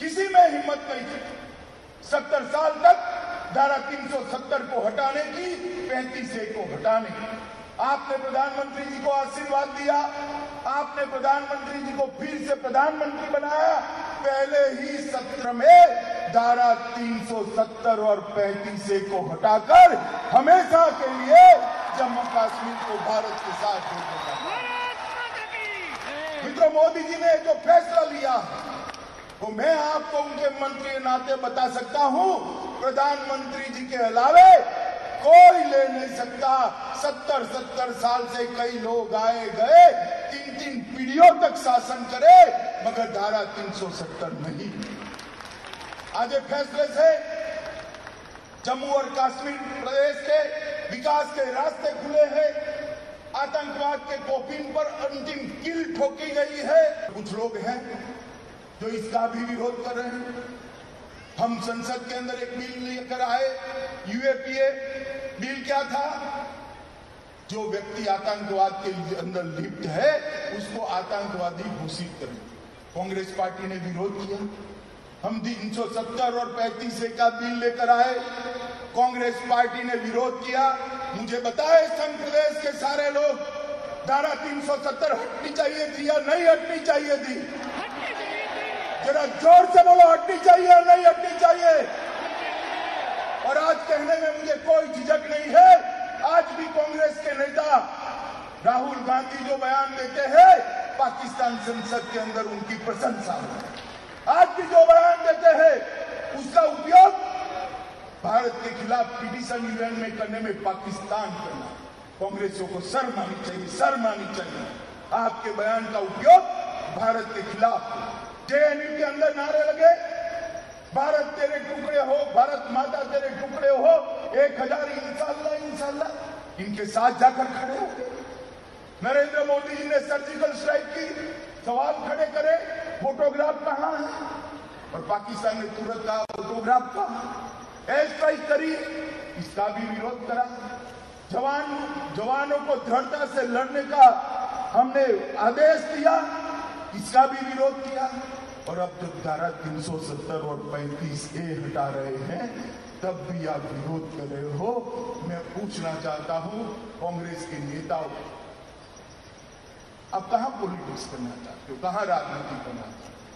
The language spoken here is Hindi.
किसी में हिम्मत नहीं थी। सत्तर साल तक धारा 370 को हटाने की पैंतीस ए को हटाने की। आपने प्रधानमंत्री जी को आशीर्वाद दिया आपने प्रधानमंत्री जी को फिर से प्रधानमंत्री बनाया। पहले ही सत्र में धारा 370 और 35 ए को हटाकर हमेशा के लिए जम्मू कश्मीर को भारत के साथ जोड़ने का। मित्रों मोदी जी ने जो फैसला लिया। वो मैं आपको उनके मंत्री नाते बता सकता हूँ, प्रधानमंत्री जी के अलावे कोई ले नहीं सकता। सत्तर सत्तर साल से कई लोग आए गए तीन तीन पीढ़ियों तक शासन करे, मगर धारा 370 नहीं। आज फैसले से जम्मू और कश्मीर प्रदेश के विकास के रास्ते खुले हैं। आतंकवाद के कोपिन पर अंतिम किल ठोकी गई है। कुछ लोग हैं जो इसका भी विरोध कर रहे हैं। हम संसद के अंदर एक बिल लेकर आए। यूएपीए बिल क्या था? जो व्यक्ति आतंकवाद के अंदर लिप्त है, उसको आतंकवादी घोषित करें कांग्रेस पार्टी ने विरोध किया। हम तीन सौ सत्तर और पैंतीस का बिल लेकर आए। कांग्रेस पार्टी ने विरोध किया। मुझे बताए संघ प्रदेश के सारे लोग धारा 370 हटनी चाहिए थी या नहीं हटनी चाहिए थी? जरा ज़ोर से बोलो हटनी चाहिए नहीं हटनी चाहिए? और आज कहने में मुझे कोई झिझक नहीं है। आज भी कांग्रेस के नेता राहुल गांधी जो बयान देते हैं, पाकिस्तान संसद के अंदर उनकी प्रशंसा हो। आज भी जो बयान देते हैं, उसका उपयोग भारत के खिलाफ पिटीशन इंग्लैंड में करने में पाकिस्तान करना। कांग्रेसियों को सर मानी चाहिए सर मानी चाहिए। आपके बयान का उपयोग भारत के खिलाफ जेएनयू के अंदर नारे लगे। भारत तेरे टुकड़े हो, भारत माता तेरे टुकड़े हो। एक हज़ार इंशाला इंशाला इनके साथ जाकर खड़े हो। नरेंद्र मोदी जी ने सर्जिकल स्ट्राइक की। सवाल खड़े करे फोटोग्राफ कहाँ है? और पाकिस्तान ने तुरंत कहा फोटोग्राफ कहा? एयर स्ट्राइक करी। इसका भी विरोध करा। जवान, जवानों को दृढ़ता से लड़ने का हमने आदेश दिया। इसका भी विरोध किया। और अब जब धारा 370 और 35 ए हटा रहे हैं, तब भी आप विरोध कर रहे हो। मैं पूछना चाहता हूँ कांग्रेस के नेताओं आप कहा पॉलिटिक्स करना चाहते हो? कहा राजनीति करना चाहते हो?